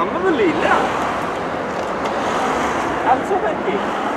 അങ്ങനൊന്നുമില്ല ഇല്ല That's so plenty.